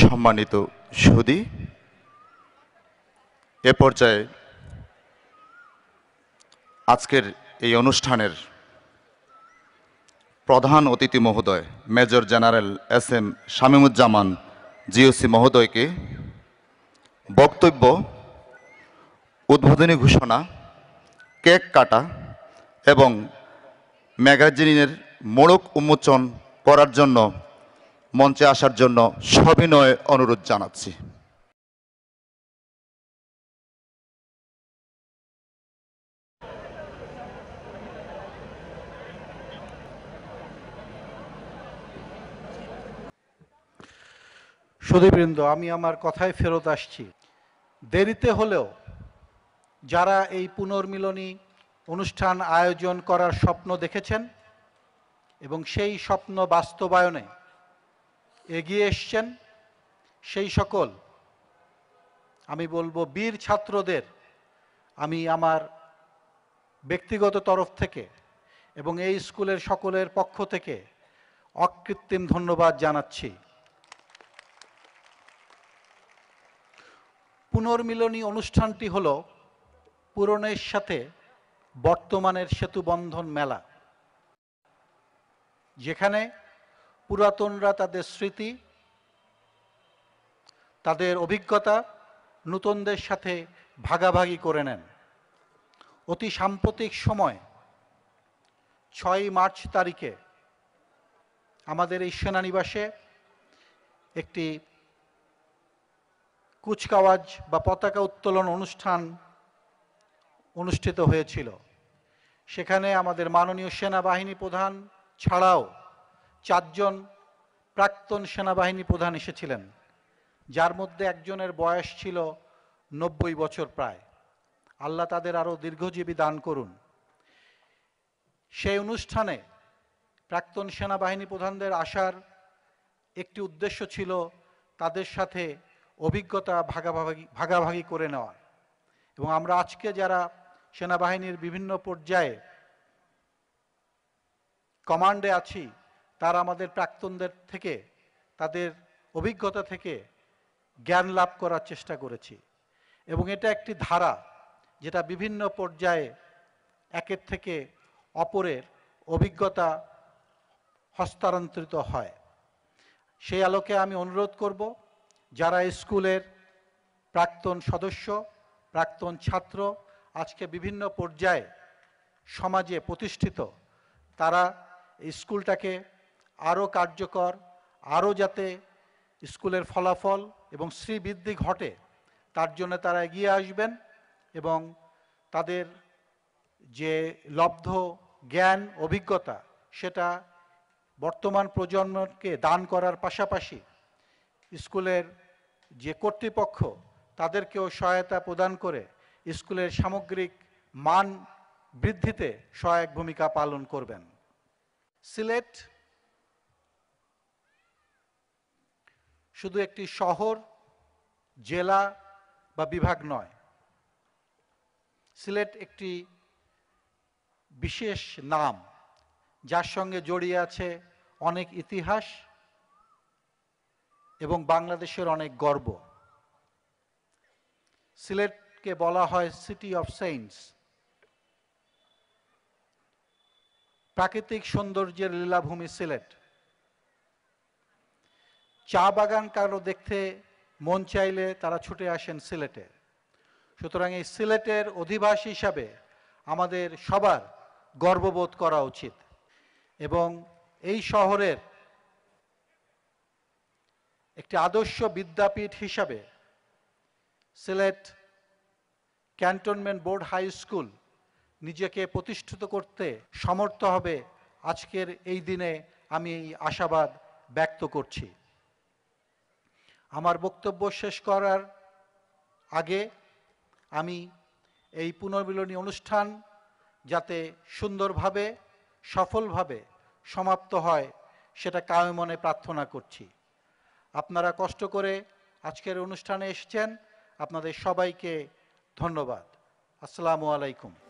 সম্মানিত সুদী এ পর্যায়ে আজকের এই অনুষ্ঠানের প্রধান অতিথি মহোদয়, major general S M Shamimuzzaman GOC মহোদয়কে বক্তব্য, উদ্বোধনী ঘোষণা, কেক কাটা এবং ম্যাগাজিনের মোড়ক উন্মোচন করার জন্য মঞ্চে আসার জন্য সবিনয় অনুরোধ জানাচ্ছি। সুদীবৃন্দ আমি আমার কথায় ফেরত আসছি। দেরিতে হলেও যারা এই পুনর্মিলনী অনুষ্ঠান আয়োজন করার স্বপ্ন দেখেছেন এবং সেই স্বপ্ন বাস্তবায়নে এগিয়ে এসছেন সেই সকল। আমি বলব বীর ছাত্রদের, আমি আমার ব্যক্তিগত তরফ থেকে এবং এই স্কুলের সকলের পক্ষ থেকে অকৃত্রিম ধন্যবাদ জানাচ্ছি। পুনর্মিলনী অনুষ্ঠানটি হল পুরনের সাথে বর্তমানের সেতুবন্ধন মেলা, যেখানে পুরাতনরা তাদের স্মৃতি, তাদের অভিজ্ঞতা নূতনদের সাথে ভাগাভাগি করে নেন। অতি সাম্প্রতিক সময়, ছয় মার্চ তারিখে আমাদের এই সেনানিবাসে একটি কুচকাওয়াজ বা পতাকা উত্তোলন অনুষ্ঠান অনুষ্ঠিত হয়েছিল। সেখানে আমাদের মাননীয় সেনাবাহিনী প্রধান ছাড়াও চারজন প্রাক্তন সেনাবাহিনী প্রধান এসেছিলেন, যার মধ্যে একজনের বয়স ছিল নব্বই বছর প্রায়। আল্লাহ তাদের আরও দীর্ঘজীবী দান করুন। সেই অনুষ্ঠানে প্রাক্তন সেনাবাহিনী প্রধানদের আসার একটি উদ্দেশ্য ছিল তাদের সাথে অভিজ্ঞতা ভাগাভাগি ভাগাভাগি করে নেওয়া এবং আমরা আজকে যারা সেনাবাহিনীর বিভিন্ন পর্যায়ে কমান্ডে আছি তারা আমাদের প্রাক্তনদের থেকে, তাদের অভিজ্ঞতা থেকে জ্ঞান লাভ করার চেষ্টা করেছি। এবং এটা একটি ধারা যেটা বিভিন্ন পর্যায়ে একের থেকে অপরের অভিজ্ঞতা হস্তান্তরিত হয়। সেই আলোকে আমি অনুরোধ করব, যারা স্কুলের প্রাক্তন সদস্য, প্রাক্তন ছাত্র, আজকে বিভিন্ন পর্যায়ে সমাজে প্রতিষ্ঠিত, তারা স্কুলটাকে আরও কার্যকর আরও যাতে স্কুলের ফলাফল এবং শ্রীবৃদ্ধি ঘটে, তার জন্য তারা এগিয়ে আসবেন এবং তাদের যে লব্ধ জ্ঞান, অভিজ্ঞতা, সেটা বর্তমান প্রজন্মকে দান করার পাশাপাশি স্কুলের যে কর্তৃপক্ষ, তাদেরকেও সহায়তা প্রদান করে স্কুলের সামগ্রিক মান বৃদ্ধিতে সহায়ক ভূমিকা পালন করবেন। সিলেট শুধু একটি শহর, জেলা বা বিভাগ নয়। সিলেট একটি বিশেষ নাম, যার সঙ্গে জড়িয়ে আছে অনেক ইতিহাস এবং বাংলাদেশের অনেক গর্ব। সিলেটকে বলা হয় সিটি অফ সেইন্টস। প্রাকৃতিক সৌন্দর্যের লীলাভূমি সিলেট। চা বাগান কারও দেখতে মন চাইলে তারা ছুটে আসেন সিলেটে। সুতরাং এই সিলেটের অধিবাসী হিসাবে আমাদের সবার গর্ববোধ করা উচিত। এবং এই শহরের একটি আদর্শ বিদ্যাপীঠ হিসাবে Sylhet cantonment board high school নিজেকে প্রতিষ্ঠিত করতে সমর্থ হবে। আজকের এই দিনে আমি এই আশাবাদ ব্যক্ত করছি। আমার বক্তব্য শেষ করার আগে আমি এই পুনর্মিলনী অনুষ্ঠান যাতে সুন্দরভাবে, সফলভাবে সমাপ্ত হয়, সেটা কামে মনে প্রার্থনা করছি। আপনারা কষ্ট করে আজকের অনুষ্ঠানে এসেছেন, আপনাদের সবাইকে ধন্যবাদ। আসসালামু আলাইকুম।